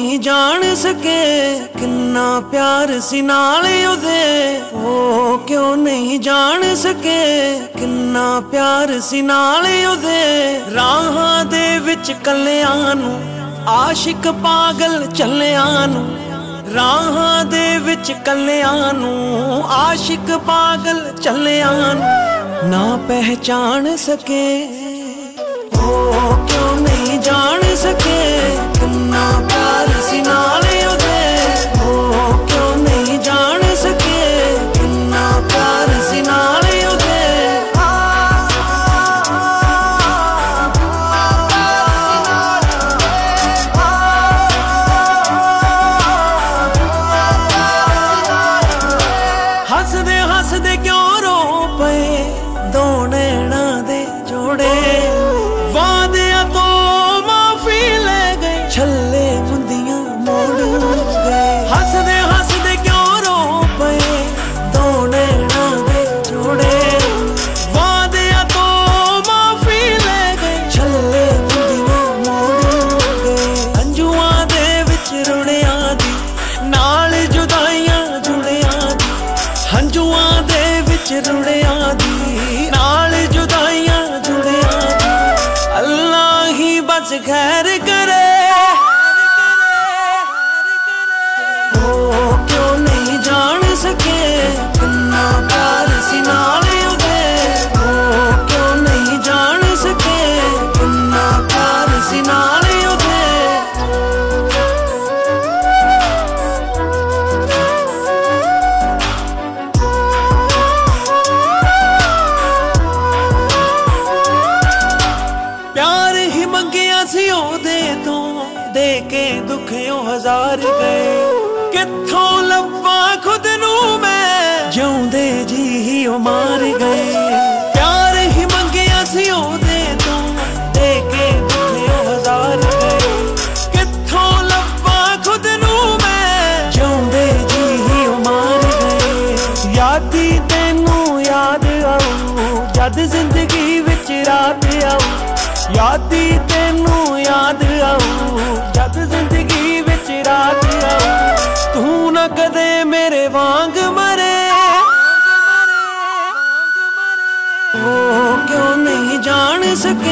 ਨਹੀਂ ਜਾਣ ਸਕੇ। ਕਿੰਨਾ ਪਿਆਰ ਸੀ ਨਾਲ ਉਹਦੇ। ਉਹ ਕਿਉਂ ਨਹੀਂ ਜਾਣ ਸਕੇ। ਕਿੰਨਾ ਪਿਆਰ ਸੀ ਨਾਲ ਉਹਦੇ। ਰਾਹਾਂ ਦੇ ਵਿੱਚ ਕੱਲਿਆਂ ਨੂੰ, ਆਸ਼ਿਕ ਪਾਗਲ ਚੱਲਿਆਂ ਨੂੰ। ਰਾਹਾਂ ਦੇ ਵਿੱਚ ਕੱਲਿਆਂ ਨੂੰ, ਆਸ਼ਿਕ ਪਾਗਲ ਚੱਲਿਆਂ ਨੂੰ। ਨਾ ਪਹਿਚਾਨ ਸਕੇ। ਉਹ ਕਿਉਂ ਨਹੀਂ ਜਾਣ ਸਕੇ। ਕਿਉਂ ਰੋ ਪਏ? ਦੋ ਨੈਣਾਂ ਦੇ ਜੋੜੇ। ਰੁੜਿਆਂ ਦੀ ਨਾਲ ਜੁਦਾਈਆਂ ਜੁੜਿਆਂ ਦੀ। ਅੱਲਾ ਹੀ ਬਸ ਖੈਰ ਕੇ ਦੁੱਖਿਓ ਹਜ਼ਾਰ ਗਏ। ਕਿੱਥੋਂ ਲੱਭਾਂ ਖੁਦ ਨੂੰ ਮੈਂ? ਜਿਉਂਦੇ ਜੀ ਹੀ ਉਹ ਮਾਰ ਗਏ। ਪਿਆਰ ਹੀ ਮੰਗਿਆ ਸੀ ਉਹਦੇ ਤੋਂ, ਦੇ ਕੇ ਦੁੱਖਿਓ ਹਜ਼ਾਰ ਗਏ। ਕਿੱਥੋਂ ਲੱਭਾਂ ਖੁਦ ਨੂੰ ਮੈਂ? ਜਿਉਂਦੇ ਜੀ ਹੀ ਉਹ ਮਾਰ ਗਏ। ਯਾਦੀ ਤੈਨੂੰ ਯਾਦ ਆਉ ਜਦ ਜ਼ਿੰਦਗੀ ਵਿੱਚ ਰਾਤ ਆਉ ਯਾਦੀ ਤੈਨੂੰ ਯਾਦ ਆਉ ਨਾ ਕਦੇ ਮੇਰੇ ਵਾਂਗ ਮਰੇ। ਉਹ ਕਿਉਂ ਨਹੀਂ ਜਾਣ ਸਕੇ?